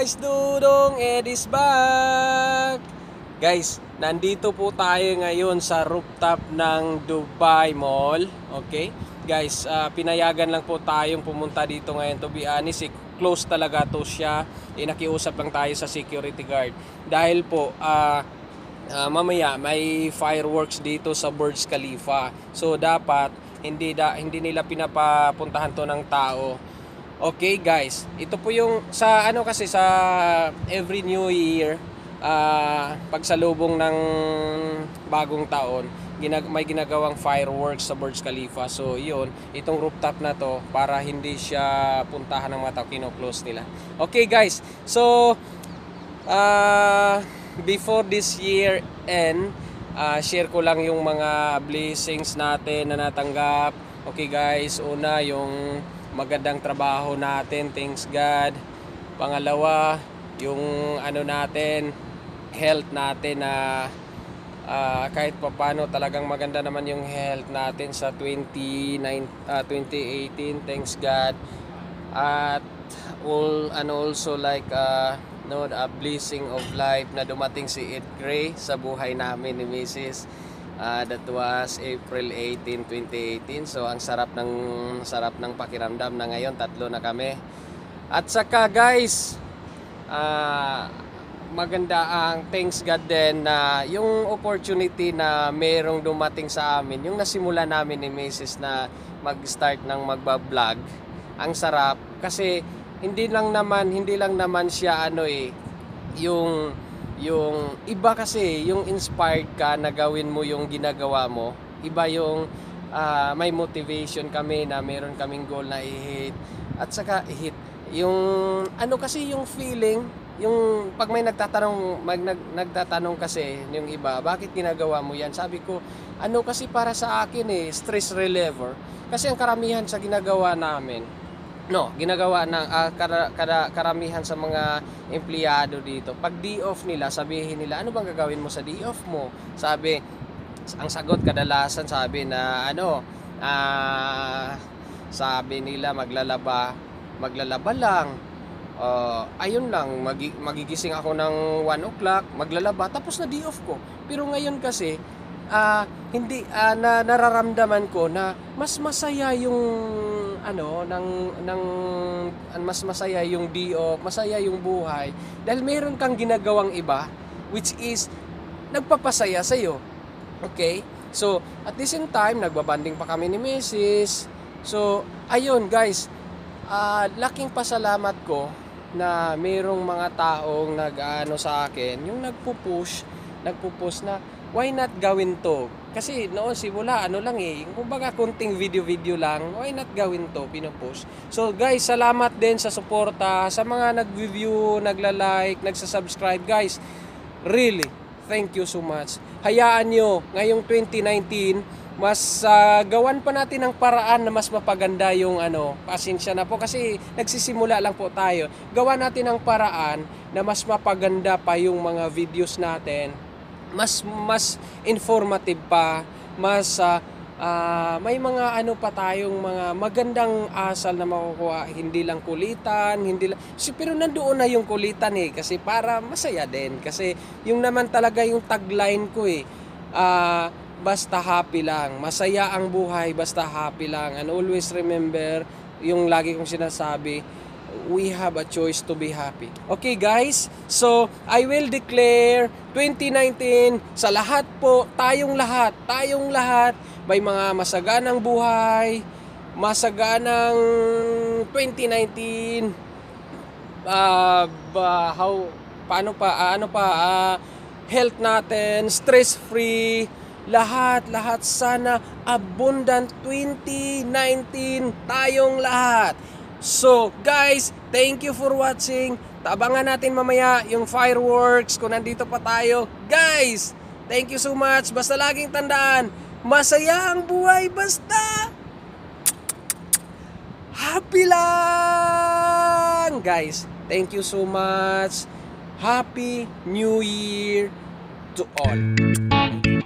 guys, Dudong Ed is back! Guys, nandito po tayo ngayon sa rooftop ng Dubai Mall. Okay? Guys, ah, pinayagan lang po tayong pumunta dito ngayon. To be honest, eh, close talaga to siya. Eh, nakiusap lang tayo sa security guard. Dahil po, ah, ah, mamaya may fireworks dito sa Burj Khalifa. So dapat hindi da, hindi nila pinapapuntahan to ng tao. Okay guys, ito po yung sa ano kasi sa every new year ah pagsalubong ng bagong taon, ginag may ginagawang fireworks sa Burj Khalifa. So yun, itong rooftop na to para hindi siya puntahan ng mga tao, kino-close nila. Okay guys, so ah before this year end, ah, share ko lang yung mga blessings natin na natanggap. Okay guys, una yung magandang trabaho natin, thanks God. Pangalawa, yung ano natin, health natin na ah, kahit papano talagang maganda naman yung health natin sa 29 ah, 2018, thanks God. At all and also like uh, no, a blessing of life na dumating si Ed Gray sa buhay namin ni Mrs. Ah, that was April 18, 2018. So ang sarap ng sarap ng pakiramdam na ngayon tatlo na kami. At saka guys, ah maganda ang thanks God din na yung opportunity na merong dumating sa amin, yung nasimula namin ni Mrs. na mag-start ng magba-vlog. Ang sarap kasi hindi lang naman hindi lang naman siya ano eh yung yung iba kasi yung inspired ka na gawin mo yung ginagawa mo iba yung ah, may motivation kami na meron kaming goal na i-hit. At saka i-hit. Yung ano kasi yung feeling yung pag may nagtatanong mag, nag, nagtatanong kasi yung iba bakit ginagawa mo yan? Sabi ko ano kasi para sa akin eh stress reliever. Kasi ang karamihan sa ginagawa namin no, ginagawa ng ah, kara- kara- karamihan sa mga empleyado dito. Pag day off nila, sabihin nila, ano bang gagawin mo sa day off mo? Sabi, ang sagot kadalasan sabi na ano, ah, sabi nila maglalaba, maglalaba lang. Uh, ayun lang, magi- magigising ako ng 1 o'clock, maglalaba, tapos na day off ko. Pero ngayon kasi, ah hindi ah, na nararamdaman ko na mas masaya yung ano ng ng mas masaya yung off, masaya yung buhay dahil meron kang ginagawang iba which is nagpapasaya sa iyo. Okay? So, at the same time, nagbabanding pa kami ni Mrs. So, ayun guys, ah laking pasalamat ko na merong mga taong nag-ano sa akin, yung nagpo-push, nagpo-push na why not gawin to? Kasi noon simula ano lang eh, kumbaga kunting video-video lang, why not gawin to, pinupost. So guys, salamat din sa suporta, sa mga nag-review, nagla-like, nagsa-subscribe guys. Really, thank you so much. Hayaan nyo, ngayong 2019, mas ah, gawan pa natin ng paraan na mas mapaganda yung ano, pasensya na po kasi nagsisimula lang po tayo. Gawa natin ng paraan na mas mapaganda pa yung mga videos natin mas mas informative pa, mas ah, ah, may mga ano pa tayong mga magandang asal na makukuha, hindi lang kulitan, hindi lang si pero nandoon na yung kulitan eh kasi para masaya din kasi yung naman talaga yung tagline ko eh. ah, basta happy lang. Masaya ang buhay basta happy lang. And always remember yung lagi kong sinasabi, we have a choice to be happy. Okay guys, so I will declare 2019 sa lahat po, tayong lahat, tayong lahat, may mga masaganang buhay, masaganang 2019, ah ba, how, paano pa, ah, ano pa, ah, health natin, stress-free, lahat, lahat sana abundant 2019 tayong lahat. So, guys, thank you for watching. Tabangan natin mamaya yung fireworks kung nandito pa tayo. Guys, thank you so much. Basta laging tandaan, masaya ang buhay basta happy lang. Guys, thank you so much. Happy New Year to all.